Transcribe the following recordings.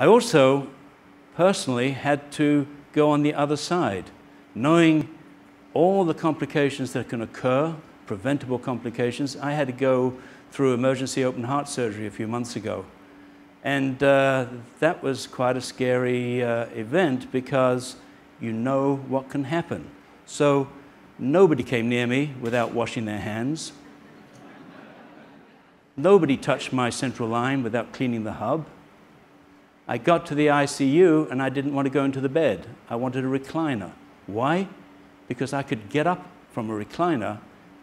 I also personally had to go on the other side, knowing all the complications that can occur, preventable complications. I had to go through emergency open heart surgery a few months ago. And uh, that was quite a scary uh, event because you know what can happen. So nobody came near me without washing their hands. Nobody touched my central line without cleaning the hub. I got to the ICU and I didn't want to go into the bed. I wanted a recliner. Why? Because I could get up from a recliner.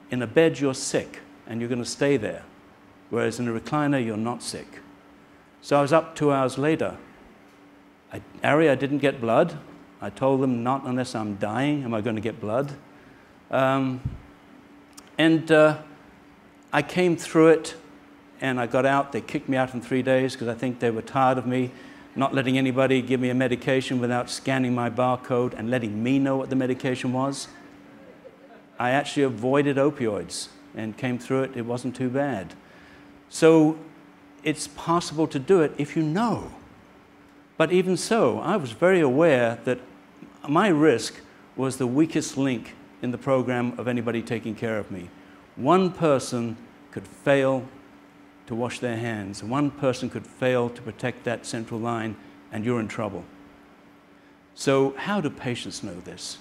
In a bed, you're sick and you're going to stay there. Whereas in a recliner, you're not sick. So I was up two hours later. I, Ari, I didn't get blood. I told them, not unless I'm dying am I going to get blood. Um, and uh, I came through it and I got out. They kicked me out in three days because I think they were tired of me not letting anybody give me a medication without scanning my barcode and letting me know what the medication was. I actually avoided opioids and came through it. It wasn't too bad. So it's possible to do it if you know. But even so, I was very aware that my risk was the weakest link in the program of anybody taking care of me. One person could fail to wash their hands, one person could fail to protect that central line, and you're in trouble. So, how do patients know this?